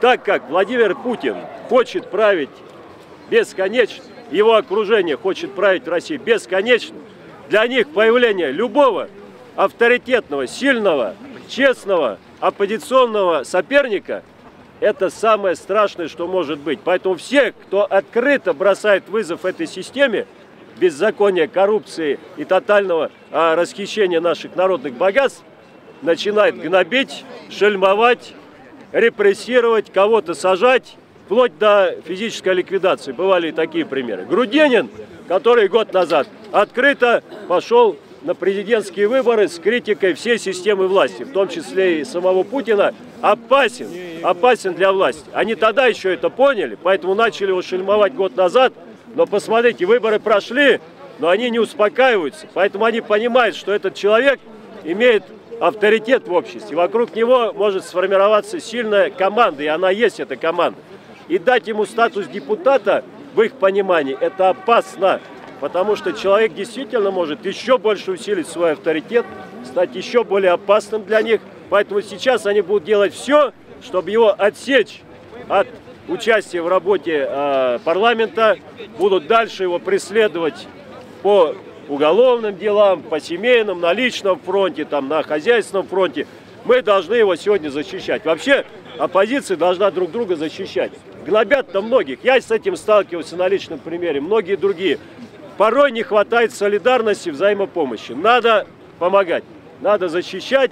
так как Владимир Путин хочет править бесконечно, его окружение хочет править в России бесконечно, для них появление любого авторитетного, сильного, честного, оппозиционного соперника – это самое страшное, что может быть. Поэтому все, кто открыто бросает вызов этой системе, беззакония, коррупции и тотального а, расхищения наших народных богатств, начинает гнобить, шельмовать, репрессировать, кого-то сажать, вплоть до физической ликвидации. Бывали и такие примеры. Грудинин, который год назад открыто пошел на президентские выборы с критикой всей системы власти, в том числе и самого Путина, опасен, опасен для власти. Они тогда еще это поняли, поэтому начали его шельмовать год назад, но посмотрите, выборы прошли, но они не успокаиваются, поэтому они понимают, что этот человек имеет авторитет в обществе. Вокруг него может сформироваться сильная команда, и она есть, эта команда. И дать ему статус депутата, в их понимании, это опасно. Потому что человек действительно может еще больше усилить свой авторитет, стать еще более опасным для них. Поэтому сейчас они будут делать все, чтобы его отсечь от участия в работе э, парламента, будут дальше его преследовать по уголовным делам, по семейным, на личном фронте, там, на хозяйственном фронте. Мы должны его сегодня защищать. Вообще оппозиция должна друг друга защищать. Гнобят-то многих. Я с этим сталкивался на личном примере, многие другие. Порой не хватает солидарности, взаимопомощи. Надо помогать, надо защищать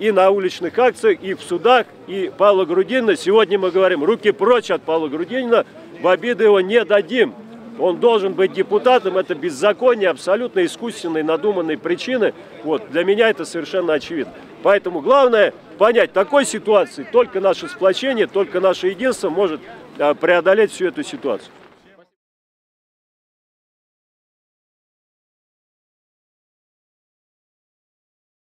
и на уличных акциях, и в судах, и Павла Грудинина. Сегодня мы говорим, руки прочь от Павла Грудинина, в обиду его не дадим. Он должен быть депутатом, это беззаконие, абсолютно искусственные, надуманные причины. Вот, для меня это совершенно очевидно. Поэтому главное понять, в такой ситуации только наше сплочение, только наше единство может а, преодолеть всю эту ситуацию.